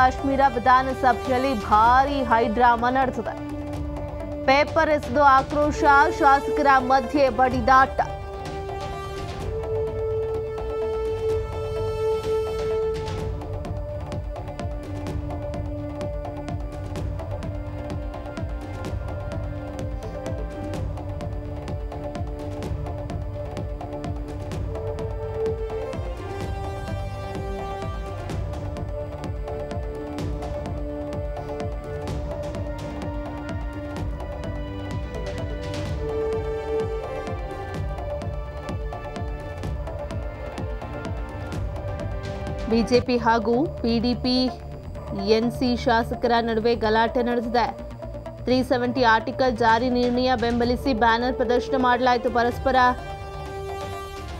ಕಾಶ್ಮೀರ ವಿಧಾನಸಭೆಯಲ್ಲಿ ಭಾರಿ ಹೈಡ್ರಾಮಾ ನಡೆದಿದೆ. ಪೇಪರ್ ಎಸೆದು ಆಕ್ರೋಶ ಶಾಸಕರ ಮಧ್ಯೆ ಬಡಿದಾಟ. ಬಿಜೆಪಿ ಹಾಗೂ ಪಿಡಿಪಿ ಎನ್ಸಿ ಶಾಸಕರ ನಡುವೆ ಗಲಾಟೆ ನಡೆದಿದೆ. ತ್ರೀ ಸೆವೆಂಟಿ ಆರ್ಟಿಕಲ್ ಜಾರಿ ನಿರ್ಣಯ ಬೆಂಬಲಿಸಿ ಬ್ಯಾನರ್ ಪ್ರದರ್ಶನ ಮಾಡಲಾಯಿತು. ಪರಸ್ಪರ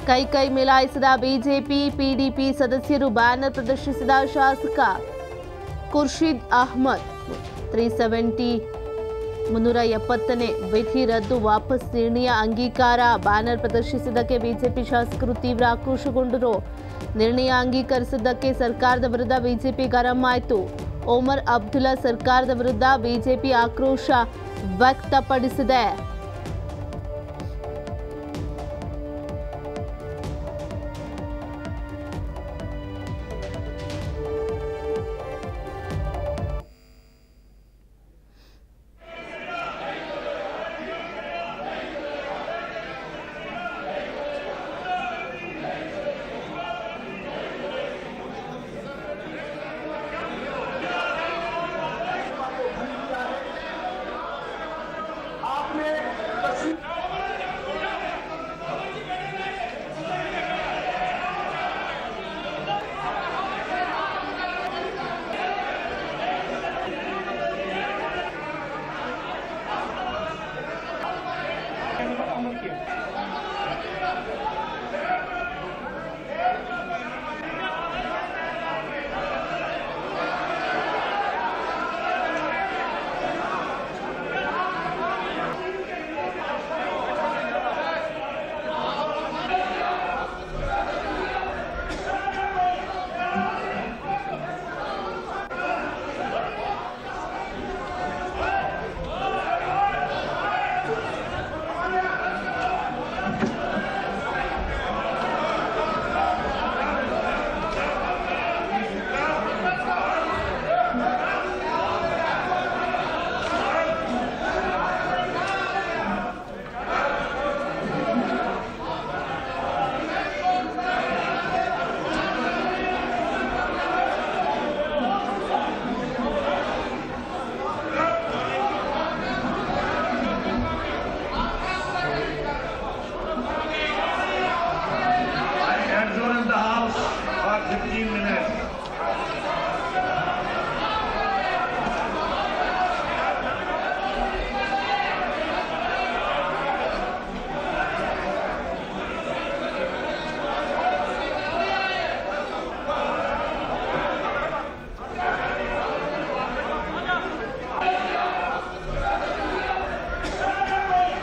ಕೈ ಕೈ ಮಿಲಾಯಿಸಿದ ಬಿಜೆಪಿ, ಪಿಡಿಪಿ ಸದಸ್ಯರು ಬ್ಯಾನರ್ ಪ್ರದರ್ಶಿಸಿದ ಶಾಸಕ ಖುರ್ಷಿದ್ ಅಹ್ಮದ್ ತ್ರೀ ಸೆವೆಂಟಿ ಮುನ್ನೂರ ಎಪ್ಪತ್ತನೇ ವಿಧಿ ರದ್ದು ವಾಪಸ್ ನಿರ್ಣಯ ಅಂಗೀಕಾರ. ಬ್ಯಾನರ್ ಪ್ರದರ್ಶಿಸಿದ್ದಕ್ಕೆ ಬಿಜೆಪಿ ಶಾಸಕರು ತೀವ್ರ ಆಕ್ರೋಶಗೊಂಡರು. ನಿರ್ಣಯ ಅಂಗೀಕರಿಸಿದ್ದಕ್ಕೆ ಸರ್ಕಾರದ ವಿರುದ್ಧ ಬಿಜೆಪಿ ಗರಂ ಆಯಿತು. ಒಮರ್ ಅಬ್ದುಲ್ಲಾ ಸರ್ಕಾರದ ವಿರುದ್ಧ ಬಿಜೆಪಿ ಆಕ್ರೋಶ ವ್ಯಕ್ತಪಡಿಸಿದೆ. Vamos aqui.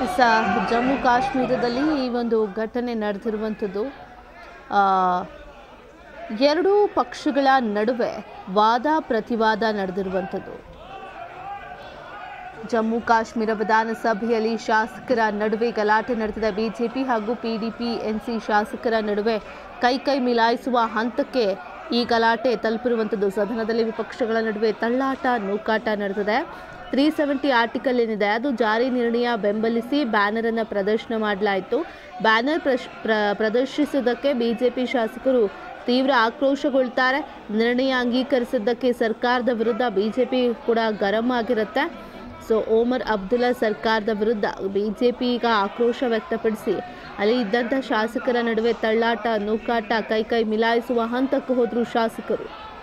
ಸ ಜಮ್ಮು ಕಾಶ್ಮೀರದಲ್ಲಿ ಈ ಒಂದು ಘಟನೆ ನಡೆದಿರುವಂಥದ್ದು ಎರಡೂ ಪಕ್ಷಗಳ ನಡುವೆ ವಾದ ಪ್ರತಿವಾದ ನಡೆದಿರುವಂಥದ್ದು. ಜಮ್ಮು ಕಾಶ್ಮೀರ ವಿಧಾನಸಭೆಯಲ್ಲಿ ಶಾಸಕರ ನಡುವೆ ಗಲಾಟೆ ನಡೆದಿದೆ. ಬಿಜೆಪಿ ಹಾಗೂ ಪಿಡಿಪಿ, ಎನ್ಸಿ ಶಾಸಕರ ನಡುವೆ ಕೈ ಕೈ ಮಿಲಾಯಿಸುವ ಹಂತಕ್ಕೆ ಈ ಗಲಾಟೆ ತಲುಪಿರುವಂಥದ್ದು. ಸದನದಲ್ಲಿ ವಿಪಕ್ಷಗಳ ನಡುವೆ ತಳ್ಳಾಟ, ನೂಕಾಟ ನಡೆದಿದೆ. ತ್ರೀ ಸೆವೆಂಟಿ ಆರ್ಟಿಕಲ್ ಏನಿದೆ, ಅದು ಜಾರಿ ನಿರ್ಣಯ ಬೆಂಬಲಿಸಿ ಬ್ಯಾನರನ್ನು ಪ್ರದರ್ಶನ ಮಾಡಲಾಯಿತು. ಬ್ಯಾನರ್ ಪ್ರಶ್- ಪ್ರ- ಪ್ರದರ್ಶಿಸಿದ್ದಕ್ಕೆ ಬಿಜೆಪಿ ಶಾಸಕರು ತೀವ್ರ ಆಕ್ರೋಶಗೊಳ್ತಾರೆ. ನಿರ್ಣಯ ಅಂಗೀಕರಿಸಿದ್ದಕ್ಕೆ ಸರ್ಕಾರದ ವಿರುದ್ಧ ಬಿಜೆಪಿ ಕೂಡ ಗರಂ ಆಗಿರುತ್ತೆ. ಸೊ, ಓಮರ್ ಅಬ್ದುಲ್ಲಾ ಸರ್ಕಾರದ ವಿರುದ್ಧ ಬಿಜೆಪಿ ಈಗ ಆಕ್ರೋಶ ವ್ಯಕ್ತಪಡಿಸಿ, ಅಲ್ಲಿ ಇದ್ದಂಥ ಶಾಸಕರ ನಡುವೆ ತಳ್ಳಾಟ, ನೂಕಾಟ ಕೈ ಕೈ ಮಿಲಾಯಿಸುವ ಹಂತಕ್ಕೆ ಹೋದರು ಶಾಸಕರು.